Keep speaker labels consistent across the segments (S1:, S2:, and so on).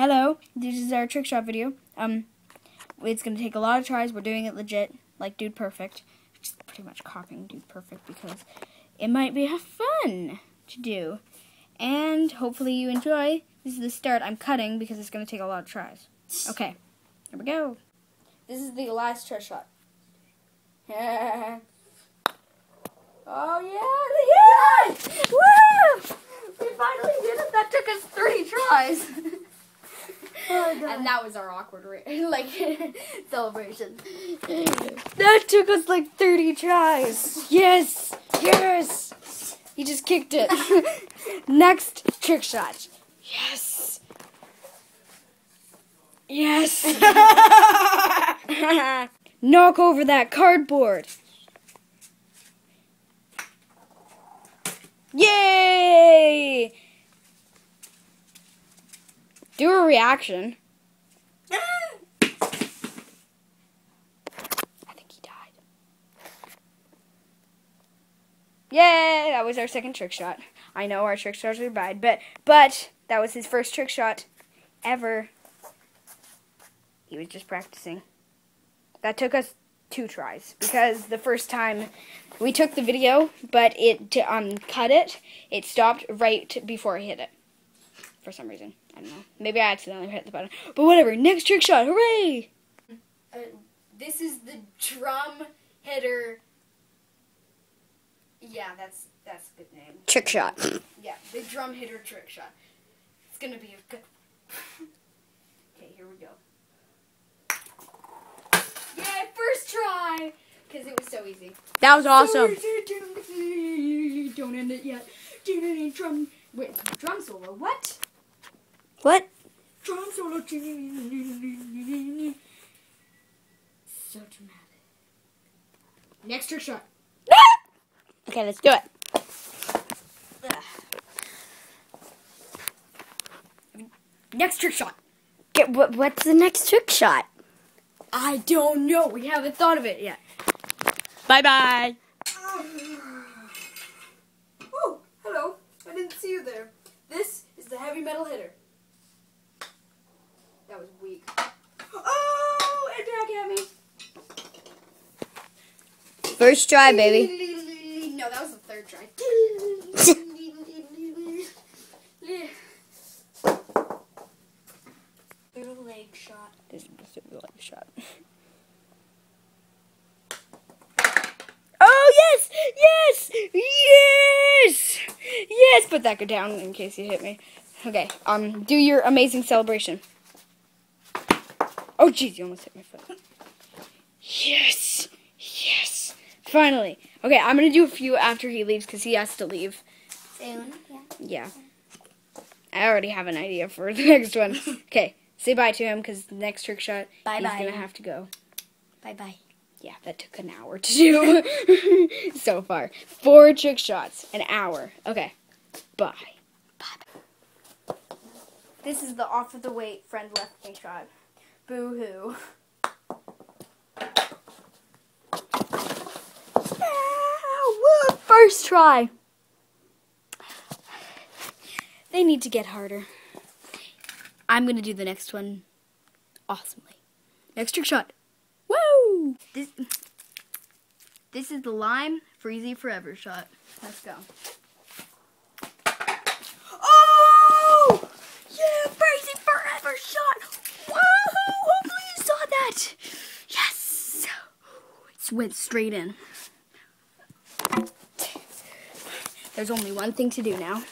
S1: Hello, this is our trick shot video. Um, it's gonna take a lot of tries. We're doing it legit, like Dude Perfect. Just pretty much copying Dude Perfect because it might be fun to do. And hopefully you enjoy. This is the start. I'm cutting because it's gonna take a lot of tries. Okay, here we go. This is the last trick shot. oh yeah, yeah! Woo! We finally did it. That took us three tries. Oh, and that was our awkward like celebration. That took us like 30 tries. Yes, yes. He just kicked it. Next trick shot. Yes. Yes. Knock over that cardboard. Yay! Do a reaction. I think he died. Yay! That was our second trick shot. I know our trick shots are bad, but but that was his first trick shot ever. He was just practicing. That took us two tries because the first time we took the video, but it to um cut it, it stopped right before I hit it. For some reason, I don't know. Maybe I accidentally hit the button. But whatever. Next trick shot. Hooray! Uh, this is the drum hitter. Yeah, that's that's a good name.
S2: Trick shot.
S1: Yeah, the drum hitter trick shot. It's gonna be a good. okay, here we go. Yeah, first try, because it was so easy.
S2: That was awesome.
S1: Don't end it yet. Drum. Wait, drum solo. What?
S2: What?
S1: Drum solo. So dramatic. Next trick shot.
S2: Okay, let's do it.
S1: Next trick shot.
S2: Get, what, what's the next trick shot?
S1: I don't know. We haven't thought of it yet.
S2: Bye bye.
S1: Oh, hello. I didn't see you there. This is the heavy metal hitter. That was weak. Oh, it back at me.
S2: First try, baby.
S1: No, that was the third try. Little leg shot.
S2: This is a leg shot. Oh yes, yes, yes, yes. Put that down in case you hit me. Okay. Um. Do your amazing celebration. Oh jeez, you almost hit my foot. Yes. Finally. Okay, I'm gonna do a few after he leaves because he has to leave.
S1: Soon, yeah.
S2: Yeah. I already have an idea for the next one. Okay, say bye to him because the next trick shot
S1: Bye-bye.
S2: he's gonna have to go.
S1: Bye bye.
S2: Yeah, that took an hour to do so far. Four trick shots, an hour. Okay, bye. Bye.
S1: This is the off of the weight friend left me shot. Boo hoo.
S2: woo, first try. They need to get harder. I'm gonna do the next one awesomely. Next trick shot. Woo! This, this is the lime freezy forever shot. Let's go. Oh! Yeah, freezy forever shot. Hopefully you saw that. Yes. It went straight in. There's only one thing to do now.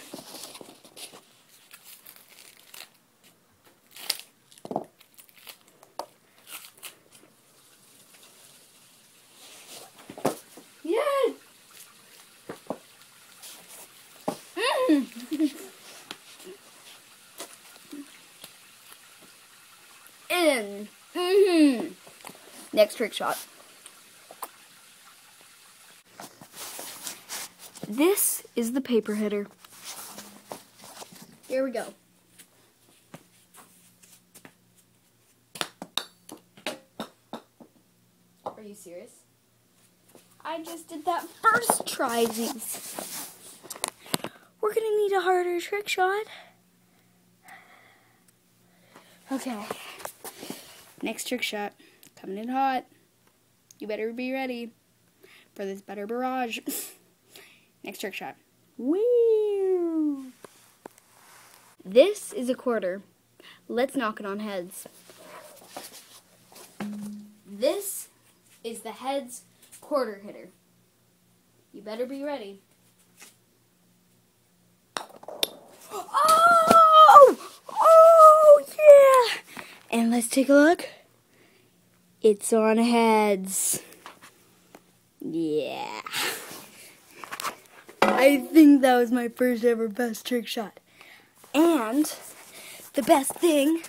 S2: In. hmm Next trick shot. This is the paper header. Here we go. Are you serious? I just did that first try these. We're gonna need a harder trick shot.
S1: Okay. Next trick shot. Coming in hot. You better be ready for this better barrage. Next trick shot. Woo! This is a quarter. Let's knock it on heads. This is the heads quarter hitter. You better be ready. Oh! Oh, yeah! And let's take a look. It's on heads. Yeah. I think that was my first ever best trick shot. And the best thing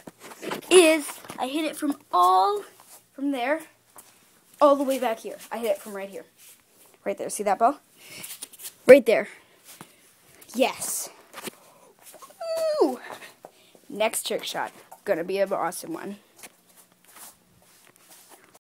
S1: is I hit it from all from there all the way back here. I hit it from right here. Right there. See that ball? Right there. Yes. Woo! Next trick shot. Gonna be an awesome one.